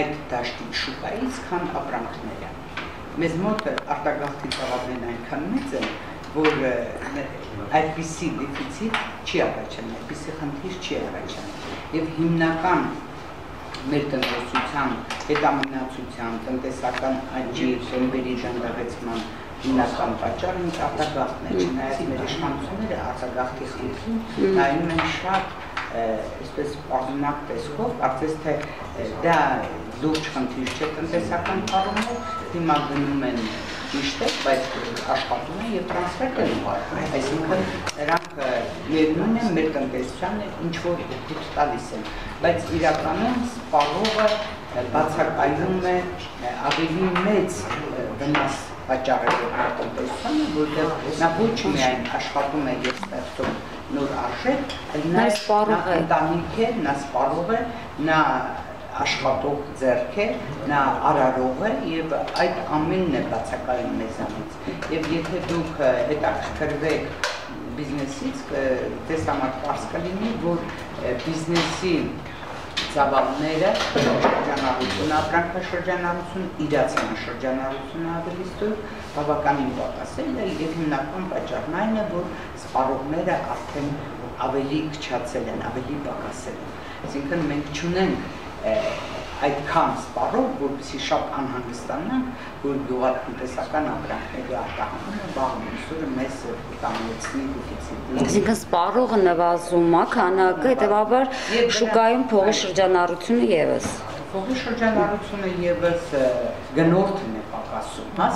այդ դաշտի շուկայից, քան ապրանքները։ Մեզ մոտ արտագաղթի ծավալներն այնքան մեծ են, որ այդպիսի դեֆիցիտ չի առաջանում, այդպիսի խնդիր չի առաջանում։ Եվ հիմնական մեր տնտեսության հետամնացության, տնտեսական աճի, սերբերի ժանդավեցման հիմնական պատճառը ինձ արտագաղթն է, չնայած մեր իշխանությունները արտագաղթի խնդրին նայում են շատ այսպես պարզունակ տեսքով, կարծես թե դա լուրջ խնդիր չէ տնտեսական կառույցով, հիմա գնում են ճիշտ է, բայց աշխատում են եւ տրանսֆեր կրում։ Այսինքն նրանք ներմուն են մեր տնտեսությանը ինչ որ օգուտ տալիս են, բայց իրականում սպառողը բացակայում է ավելի մեծ վնաս մեր տնտեսությանը, որտեղ նա ոչ միայն աշխատում է եւ ստեղծում նա սպառող է, ընտանիք է, նա սպառող է, նա աշխատող ձեռք է, նա արարող է եւ այդ ամենն է բացակայում մեզանից։ Եվ եթե դուք հետաքրքրվեք բիզնեսից, տեսամար պարզ կլինի, որ բիզնեսի ծավալները ապրանքաշրջանառություն, իրացանաշրջանառությունը ավելի ստույգ բավականին պակասել է եւ հիմնական պատճառն այն է, որ սպառողները արդեն ավելի քչացել են, ավելի պակասել են։ Այսինքն մենք ճունենք այդքան սպառող, որպեսի շատ անհանգստանանք, որ գյուղատնտեսական ապրանքների արտահանումը բաղում սուրը մեզ կանգնեցնի դեֆիցիտի։ Այսինքն սպառողը նվազում է, քանակը, հետեւաբար շուկայում փողի շրջանառությունը եւս։ Փողի շրջանառությունը եւս գնորդն է պակասում, հա